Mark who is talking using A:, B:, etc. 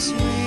A: sweet.